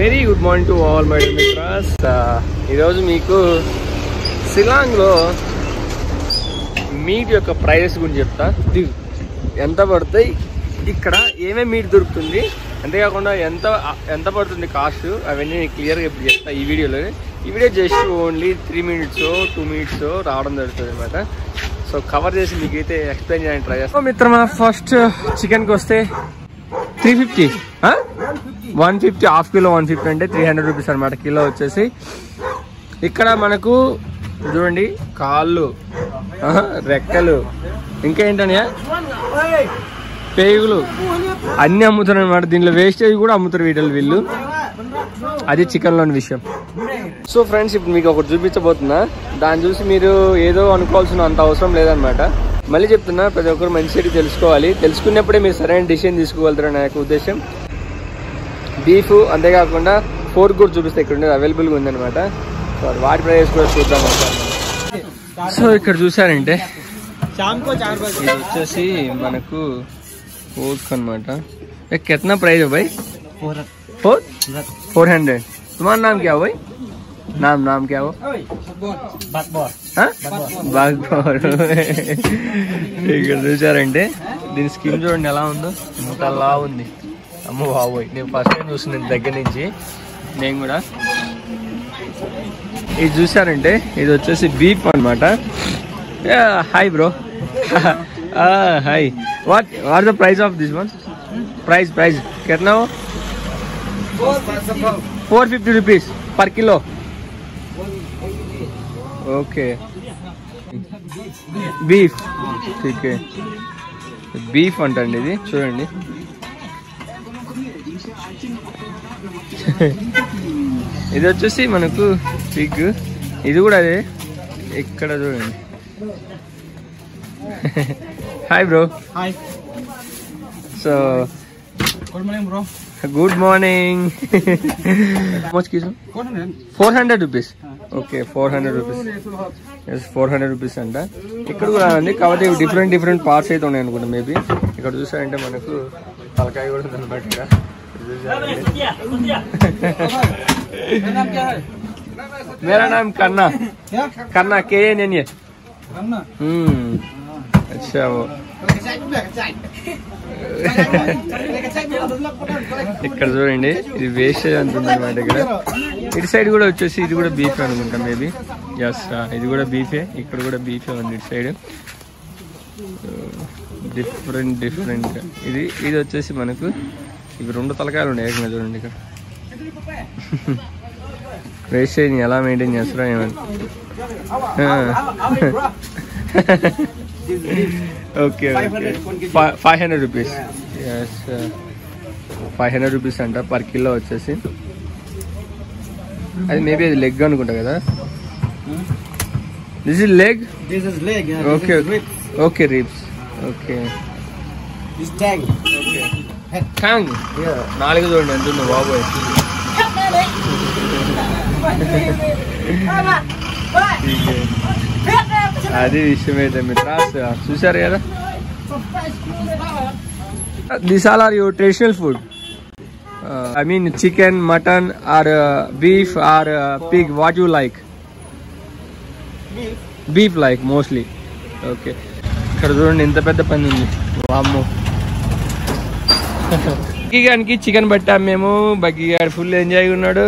Very good morning to all my మిత్రాస్ ఈరోజు మీకు సిలాంగ్లో meet యొక్క ప్రైజెస్ గురించి చెప్తా. ఎంత పడతాయి? ఇక్కడ ఏమేమి మీట్ దొరుకుతుంది? అంతేకాకుండా ఎంత ఎంత పడుతుంది కాస్ట్ అవన్నీ నేను క్లియర్గా ఇప్పుడు చెప్తా ఈ వీడియోలో. ఈ video just only three minutes two minutes రావడం జరుగుతుంది అనమాట సో కవర్ చేసి మీకు అయితే ఎక్స్ప్లెయిన్ చేయడానికి ట్రై చేస్తాను మిత్రమా ఫస్ట్ చికెన్కి వస్తే three fifty one fifty half kilo one fifty అంటే త్రీ హండ్రెడ్ రూపీస్ అనమాట కిలో వచ్చేసి ఇక్కడ మనకు చూడండి కాళ్ళు రెక్కలు ఇంకా ఏంటనయా పేగులు అన్నీ అమ్ముతారు అనమాట దీనిలో వేస్టేజ్ కూడా అమ్ముతారు వీటిలో వీళ్ళు. అది చికెన్లోని విషయం. సో ఫ్రెండ్స్ ఇప్పుడు మీకు ఒకటి చూపించబోతున్నా. దాన్ని చూసి మీరు ఏదో అనుకోవాల్సిన అంత అవసరం లేదనమాట మళ్ళీ చెప్తున్నా ప్రతి ఒక్కరు మంచి తెలుసుకోవాలి. తెలుసుకున్నప్పుడే మీరు సరైన డిసిషన్ తీసుకోగలుగుతారు నా యొక్క ఉద్దేశం. బీఫ్ అంతేకాకుండా ఫోర్ కూడా చూపిస్తే ఇక్కడ ఉండేది అవైలబుల్గా ఉందనమాట సో వాటి ప్రైజెస్ కూడా చూద్దాం సో ఇక్కడ చూసారంటే ఇది వచ్చేసి మనకు ఫోర్క్ అనమాట కెత్నా ప్రైజ్ భాయ్ ఫోర్ ఫోర్? హండ్రెడ్. तुम्हारा నామ్ क्या भाई నామ్ నామ్ क्या బాగ్ బాగ్బోర్ ఇక్కడ చూసారంటే దీని స్కీమ్ చూడండి ఎలా ఉందో. ఇంత అలా ఉంది అమ్మ బాబోయ్ నేను ఫస్ట్ టైం చూస్తున్నాను దగ్గర నుంచి. నేను కూడా. ఇది చూసారంటే ఇది వచ్చేసి బీఫ్ అనమాట hi bro hi what what the price of this one price price కెట్నా four fifty rupees per kilo okay beef beef అంటండి ఇది. చూడండి. ఇది వచ్చేసి మనకు పిగ్. ఇది కూడా అదే. ఇక్కడ చూడండి. Hi bro hi so good morning bro good morning four hundred rupees okay four hundred rupees yes four hundred rupees అంట. ఇక్కడ కూడా అండి కాబట్టి డిఫరెంట్ డిఫరెంట్ పార్ట్స్ అయితే ఉన్నాయి అనుకుంటా మేబీ ఇక్కడ చూసారంటే మనకు తలకాయ కూడా దాన్ని బట్టి मेरा नाम कन्ना क्या Kanna K N N A Ramana हम्म अच्छा वो ఇక్కడ చూడండి ఇది వేస్టేజ్ అంటుంది అనమాట ఇక్కడ ఇటు సైడ్ కూడా వచ్చేసి ఇది కూడా బీఫ్ అనుకుంటా మేబీ ఎస్ ఇది కూడా బీఫే ఇక్కడ కూడా బీఫే ఉంది ఇటు సైడ్ డిఫరెంట్ డిఫరెంట్ ఇది ఇది వచ్చేసి మనకు ఇవి రెండు తలకాయలు ఉన్నాయి ఏకంగా చూడండి ఇక్కడ. వేస్టేజ్ ఎలా మెయింటైన్ చేస్తారో ఏమని okay okay five hundred rupees yes five hundred rupees అంట పర్ కిలో వచ్చేసి. అది మేబీ అది లెగ్ అనుకుంటా కదా? This is leg okay. Okay ribs okay tag. Thank నాలుగు చూడండి ఎంత ఉందో బాబోయ్ అది విషయం అయితే మిత్రాస్ చూసారు కదా this all are your traditional food I mean chicken mutton or beef or pig what you like beef like mostly okay ఇక్కడ చూడండి ఎంత పెద్ద పని ఉంది వామ్మో బగ్గీగానికి చికెన్ పెట్టాము మేము. బగ్గీగాడు ఫుల్ ఎంజాయ్ ఉన్నాడు.